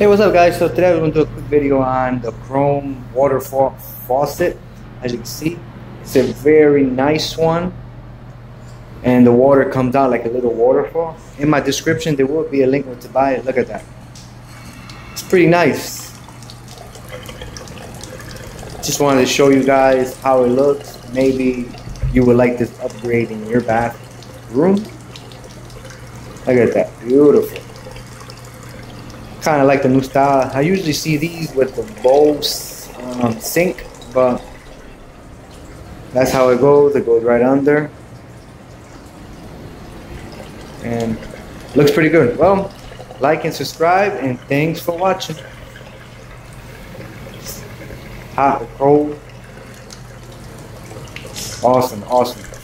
Hey, what's up guys? So today we're going to do a quick video on the chrome waterfall faucet. As you can see, it's a very nice one. And the water comes out like a little waterfall. In my description, there will be a link to buy it. Look at that. It's pretty nice. Just wanted to show you guys how it looks. Maybe you would like this upgrade in your bathroom. Look at that. Beautiful kind of like the new style. I usually see these with the Bose um, sink, but that's how it goes. It goes right under. And looks pretty good. Well, like and subscribe, and thanks for watching. Hot, cold. Awesome, awesome.